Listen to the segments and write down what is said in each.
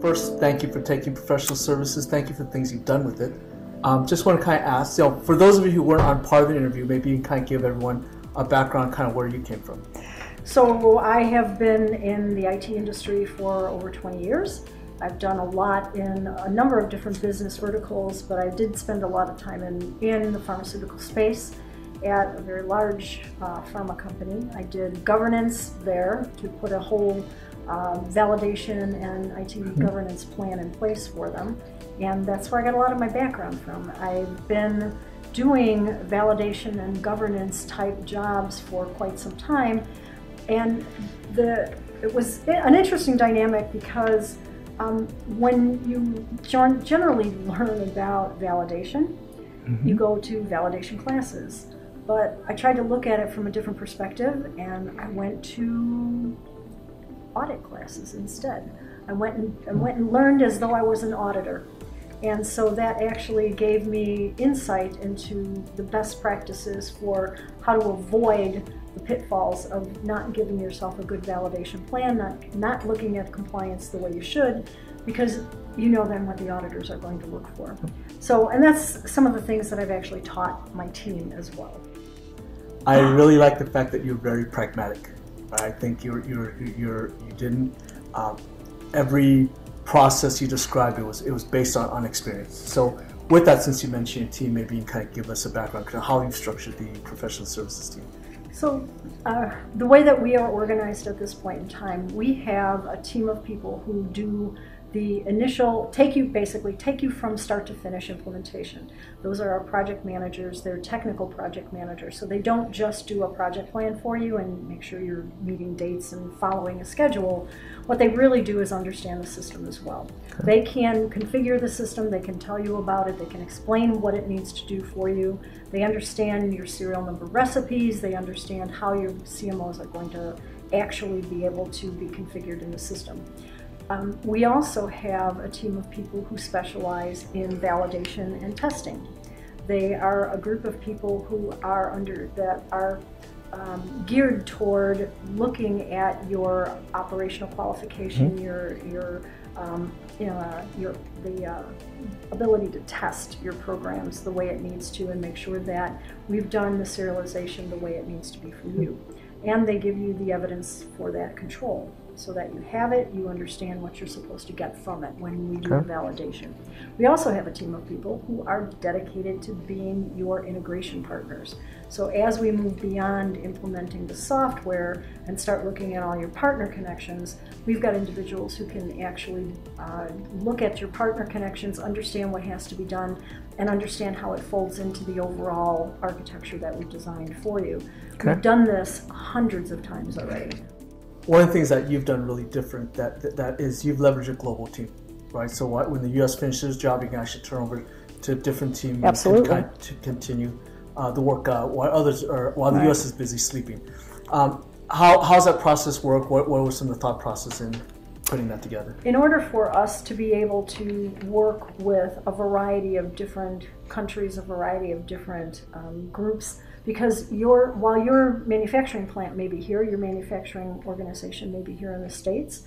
first, thank you for taking professional services. Thank you for the things you've done with it. Um, just want to kind of ask, you know, for those of you who weren't on part of the interview, maybe you can kind of give everyone a background, kind of where you came from. So I have been in the IT industry for over 20 years. I've done a lot in a number of different business verticals, but I did spend a lot of time in, in the pharmaceutical space at a very large uh, pharma company. I did governance there to put a whole um, validation and IT mm-hmm. governance plan in place for them. And that's where I got a lot of my background from. I've been doing validation and governance type jobs for quite some time. And the, it was an interesting dynamic because um, when you generally learn about validation, mm-hmm. you go to validation classes. But I tried to look at it from a different perspective and I went to audit classes instead. I went and, I went and learned as though I was an auditor. And so that actually gave me insight into the best practices for how to avoid the pitfalls of not giving yourself a good validation plan, not, not looking at compliance the way you should, because you know then what the auditors are going to look for. So, and that's some of the things that I've actually taught my team as well. I really like the fact that you're very pragmatic. I think you're you're you're you didn't um, every process you described it was it was based on, on experience. So with that, since you mentioned your team, maybe you can kind of give us a background of how you've structured the professional services team. So uh, the way that we are organized at this point in time, we have a team of people who do the initial take you basically take you from start to finish implementation. Those are our project managers, they're technical project managers. So they don't just do a project plan for you and make sure you're meeting dates and following a schedule. What they really do is understand the system as well. Okay. They can configure the system, they can tell you about it, they can explain what it needs to do for you. They understand your serial number recipes, they understand how your CMOs are going to actually be able to be configured in the system. Um, we also have a team of people who specialize in validation and testing. They are a group of people who are under that are um, geared toward looking at your operational qualification, mm-hmm. your your um, you know, your the uh, ability to test your programs the way it needs to, and make sure that we've done the serialization the way it needs to be for you, and they give you the evidence for that control so that you have it, you understand what you're supposed to get from it when we do okay. validation. We also have a team of people who are dedicated to being your integration partners. So as we move beyond implementing the software and start looking at all your partner connections, we've got individuals who can actually uh, look at your partner connections, understand what has to be done, and understand how it folds into the overall architecture that we've designed for you. Okay. We've done this hundreds of times already one of the things that you've done really different that that, that is you've leveraged a global team, right? So what, when the U.S. finishes job, you can actually turn over to a different team Absolutely. to continue uh, the work uh, while others are while the right. U.S. is busy sleeping. Um, how how's that process work? What what was some of the thought process in putting that together? In order for us to be able to work with a variety of different countries, a variety of different um, groups because your while your manufacturing plant may be here, your manufacturing organization may be here in the states.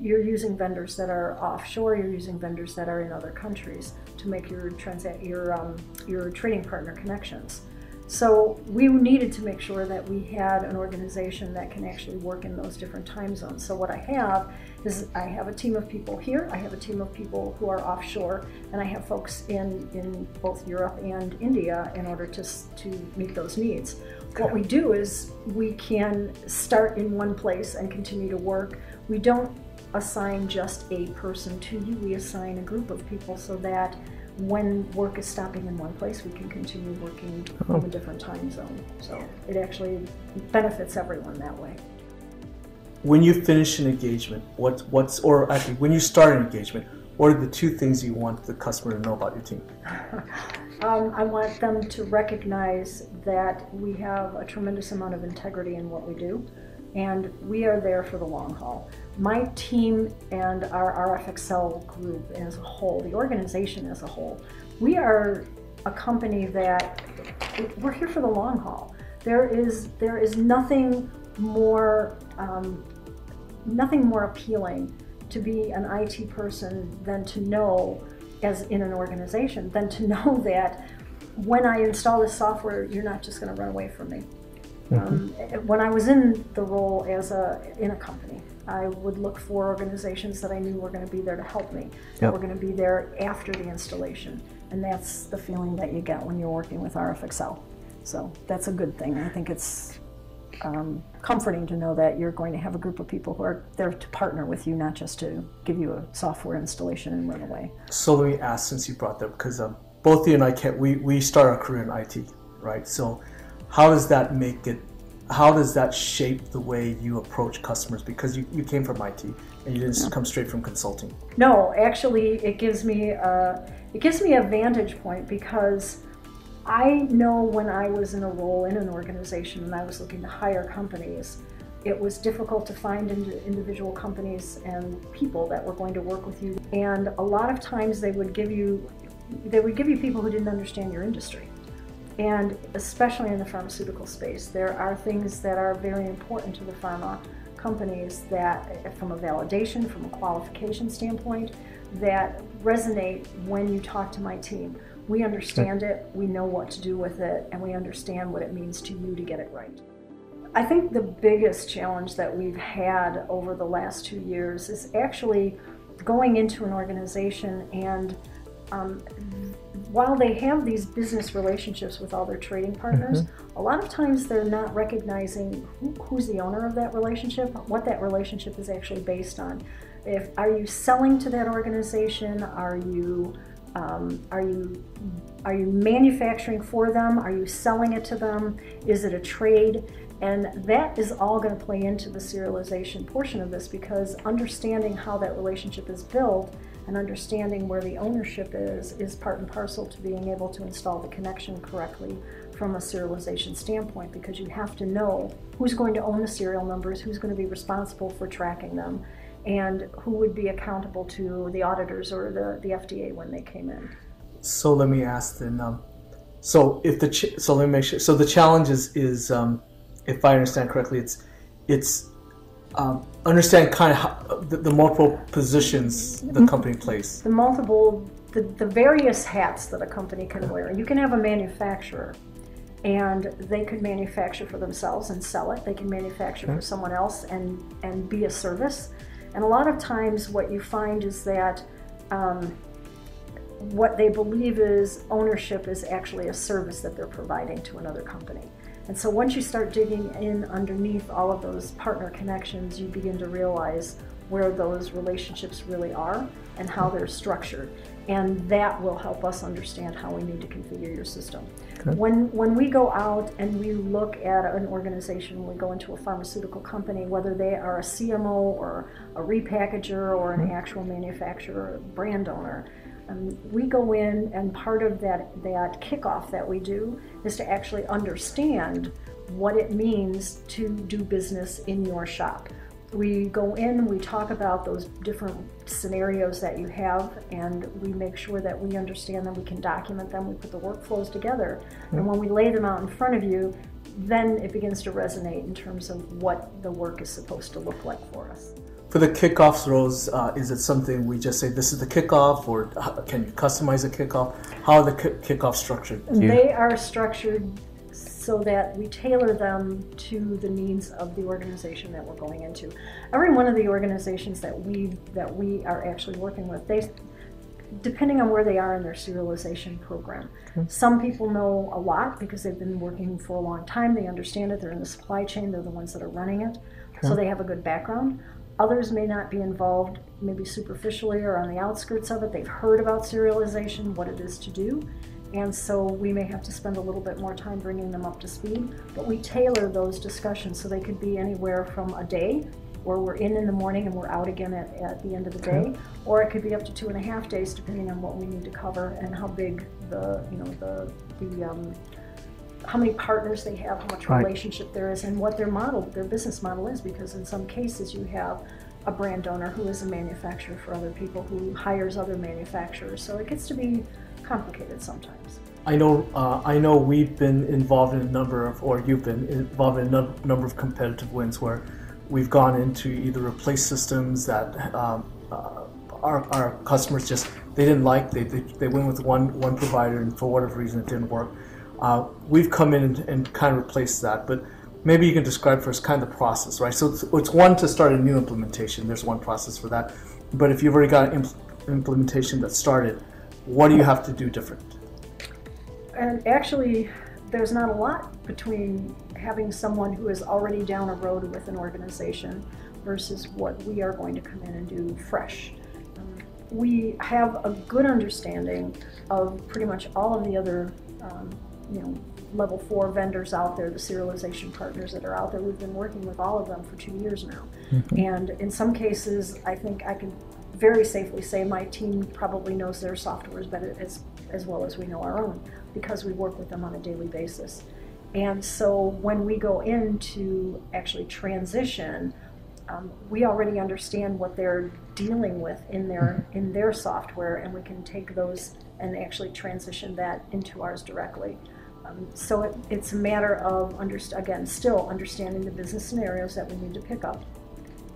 You're using vendors that are offshore. You're using vendors that are in other countries to make your transa- your um, your trading partner connections. So we needed to make sure that we had an organization that can actually work in those different time zones. So what I have is I have a team of people here, I have a team of people who are offshore, and I have folks in, in both Europe and India in order to, to meet those needs. Okay. What we do is we can start in one place and continue to work. We don't assign just a person to you, we assign a group of people so that when work is stopping in one place, we can continue working oh. from a different time zone. So it actually benefits everyone that way. When you finish an engagement, what, what's, or actually, when you start an engagement, what are the two things you want the customer to know about your team? um, I want them to recognize that we have a tremendous amount of integrity in what we do, and we are there for the long haul my team and our rfxcel group as a whole, the organization as a whole, we are a company that we're here for the long haul. There is there is nothing more um, nothing more appealing to be an IT person than to know, as in an organization, than to know that when I install this software, you're not just going to run away from me. Mm-hmm. Um, when I was in the role as a in a company, I would look for organizations that I knew were going to be there to help me. Yep. Were going to be there after the installation, and that's the feeling that you get when you're working with rfxcel. So that's a good thing. I think it's um, comforting to know that you're going to have a group of people who are there to partner with you, not just to give you a software installation and run away. So let me ask, since you brought that because um, both you and I can we we start our career in IT, right? So how does that make it? How does that shape the way you approach customers? Because you, you came from IT and you didn't yeah. come straight from consulting. No, actually, it gives me a, it gives me a vantage point because I know when I was in a role in an organization and I was looking to hire companies, it was difficult to find individual companies and people that were going to work with you. And a lot of times they would give you they would give you people who didn't understand your industry. And especially in the pharmaceutical space, there are things that are very important to the pharma companies that, from a validation, from a qualification standpoint, that resonate when you talk to my team. We understand it, we know what to do with it, and we understand what it means to you to get it right. I think the biggest challenge that we've had over the last two years is actually going into an organization and um, while they have these business relationships with all their trading partners, mm-hmm. a lot of times they're not recognizing who, who's the owner of that relationship, what that relationship is actually based on. If are you selling to that organization? Are you um, are you are you manufacturing for them? Are you selling it to them? Is it a trade? And that is all going to play into the serialization portion of this because understanding how that relationship is built and understanding where the ownership is is part and parcel to being able to install the connection correctly from a serialization standpoint because you have to know who's going to own the serial numbers, who's going to be responsible for tracking them, and who would be accountable to the auditors or the, the FDA when they came in. So let me ask then. Um, so if the ch- so let me make sure. So the challenge is is um, if I understand correctly, it's it's um, understand kind of how, the, the, multiple positions the mm-hmm. company plays. The multiple, the, the various hats that a company can wear. You can have a manufacturer and they could manufacture for themselves and sell it. They can manufacture okay. for someone else and, and be a service. And a lot of times, what you find is that um, what they believe is ownership is actually a service that they're providing to another company. And so once you start digging in underneath all of those partner connections, you begin to realize where those relationships really are and how they're structured. And that will help us understand how we need to configure your system. Okay. When, when we go out and we look at an organization, we go into a pharmaceutical company, whether they are a CMO or a repackager or an mm-hmm. actual manufacturer, brand owner, um, we go in, and part of that, that kickoff that we do is to actually understand what it means to do business in your shop. We go in, we talk about those different scenarios that you have, and we make sure that we understand them, we can document them, we put the workflows together. And when we lay them out in front of you, then it begins to resonate in terms of what the work is supposed to look like for us. For the kickoffs, Rose, uh, is it something we just say this is the kickoff, or can you customize a kickoff? How are the kickoff structured? They are structured so that we tailor them to the needs of the organization that we're going into. Every one of the organizations that we that we are actually working with, they depending on where they are in their serialization program. Okay. Some people know a lot because they've been working for a long time. They understand it. They're in the supply chain. They're the ones that are running it, so they have a good background. Others may not be involved, maybe superficially or on the outskirts of it. They've heard about serialization, what it is to do, and so we may have to spend a little bit more time bringing them up to speed. But we tailor those discussions so they could be anywhere from a day, where we're in in the morning and we're out again at, at the end of the day, or it could be up to two and a half days, depending on what we need to cover and how big the you know the the um, how many partners they have, how much right. relationship there is, and what their model, their business model is. Because in some cases, you have a brand owner who is a manufacturer for other people who hires other manufacturers. So it gets to be complicated sometimes. I know. Uh, I know we've been involved in a number of, or you've been involved in a number of competitive wins where we've gone into either replace systems that um, uh, our, our customers just they didn't like they, they, they went with one one provider and for whatever reason it didn't work. Uh, we've come in and, and, kind of replaced that, but maybe you can describe for us kind of the process, right? So it's, it's one to start a new implementation. There's one process for that, but if you've already got an impl- implementation that started, what do you have to do different? And actually, there's not a lot between having someone who is already down a road with an organization versus what we are going to come in and do fresh. Um, we have a good understanding of pretty much all of the other, um, you know, level four vendors out there, the serialization partners that are out there. We've been working with all of them for two years now. Mm-hmm. And in some cases, I think I can very safely say my team probably knows their softwares better as, as well as we know our own because we work with them on a daily basis. And so when we go in to actually transition, um, we already understand what they're dealing with in their in their software, and we can take those and actually transition that into ours directly. Um, so it, it's a matter of again still understanding the business scenarios that we need to pick up.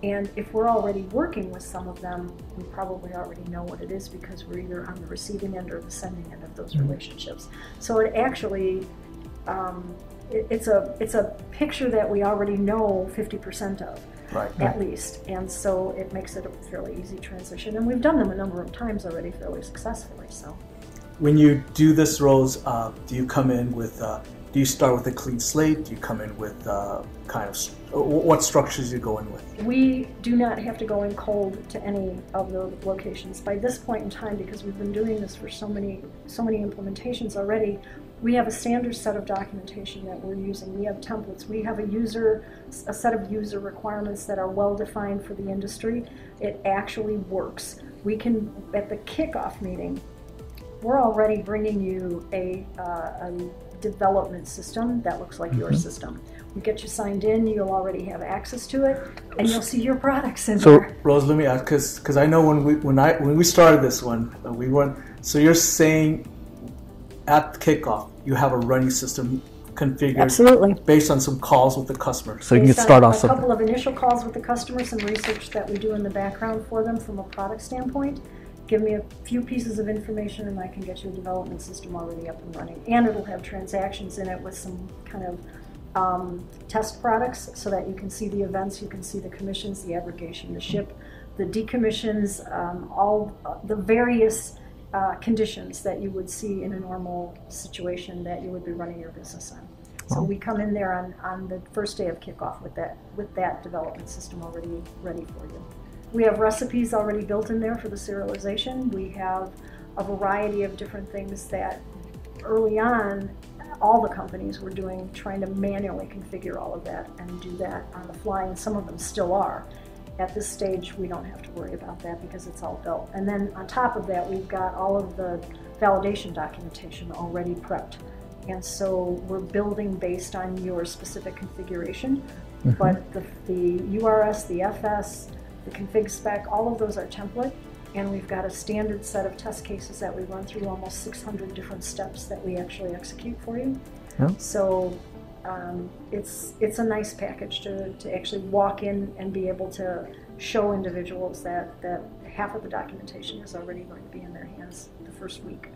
And if we're already working with some of them, we probably already know what it is because we're either on the receiving end or the sending end of those mm-hmm. relationships. So it actually um, it, it's a it's a picture that we already know 50% of right. at least. And so it makes it a fairly easy transition. And we've done them a number of times already fairly successfully. So when you do this roles, uh, do you come in with uh, do you start with a clean slate? Do you come in with uh, kind of what structures you go in with? We do not have to go in cold to any of the locations by this point in time because we've been doing this for so many so many implementations already we have a standard set of documentation that we're using. We have templates. We have a user, a set of user requirements that are well defined for the industry. It actually works. We can, at the kickoff meeting, we're already bringing you a, uh, a development system that looks like mm-hmm. your system. We get you signed in, you'll already have access to it, and you'll see your products in so, there. So, Rose, let me ask, because I know when we when I when we started this one, uh, we went. So you're saying at kickoff, you have a running system configured Absolutely. based on some calls with the customer. So you can start off a couple of initial calls with the customer, some research that we do in the background for them from a product standpoint. Give me a few pieces of information and I can get you a development system already up and running. And it'll have transactions in it with some kind of um, test products so that you can see the events, you can see the commissions, the aggregation, the ship, the decommissions, um, all uh, the various uh, conditions that you would see in a normal situation that you would be running your business on. So we come in there on, on the first day of kickoff with that with that development system already ready for you. We have recipes already built in there for the serialization. We have a variety of different things that early on all the companies were doing trying to manually configure all of that and do that on the fly and some of them still are. At this stage, we don't have to worry about that because it's all built. And then on top of that, we've got all of the validation documentation already prepped. And so we're building based on your specific configuration. Mm-hmm. But the, the URS, the FS, the config spec, all of those are template. And we've got a standard set of test cases that we run through almost 600 different steps that we actually execute for you. Yeah. So um, it's it's a nice package to, to actually walk in and be able to show individuals that, that half of the documentation is already going to be in their hands the first week.